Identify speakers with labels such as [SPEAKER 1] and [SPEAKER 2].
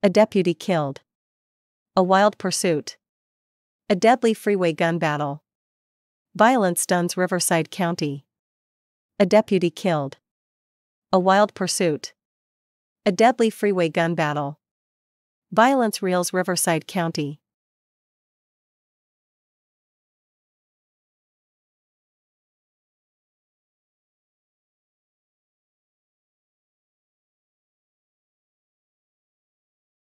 [SPEAKER 1] A deputy killed. A wild pursuit. A deadly freeway gun battle. Violence stuns Riverside County. A deputy killed. A wild pursuit. A deadly freeway gun battle. Violence reels Riverside County.